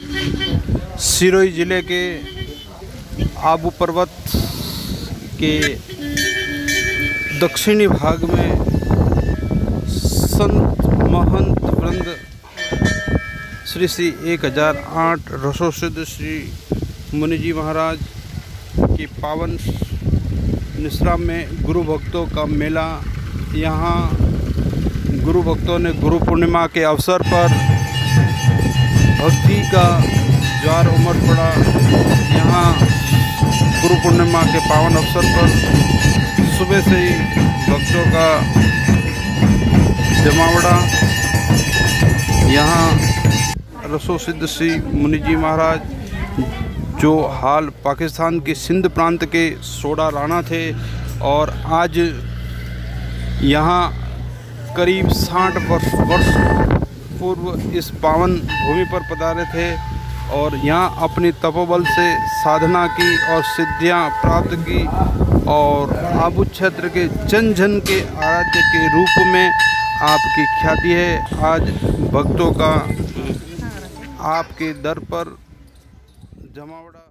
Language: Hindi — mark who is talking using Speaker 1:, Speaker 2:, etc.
Speaker 1: सिरोही ज़िले के आबू पर्वत के दक्षिणी भाग में संत महंत वृंद श्री श्री एक हज़ार आठ रसोसिद्ध श्री मुनि जी महाराज की पावन निश्राम में गुरु भक्तों का मेला। यहाँ गुरु भक्तों ने गुरु पूर्णिमा के अवसर पर भक्ति का ज्वार उमड़ पड़ा। यहाँ गुरु पूर्णिमा के पावन अवसर पर सुबह से ही भक्तों का जमावड़ा। यहाँ रसो सिद्ध श्री मुनि जी महाराज, जो हाल पाकिस्तान के सिंध प्रांत के सोडा राणा थे और आज यहाँ करीब साठ वर्ष वर्ष पूर्व इस पावन भूमि पर पधारे थे और यहाँ अपनी तपोबल से साधना की और सिद्धियाँ प्राप्त की और आबू क्षेत्र के जन जन के आराध्य के रूप में आपकी ख्याति है। आज भक्तों का आपके दर पर जमावड़ा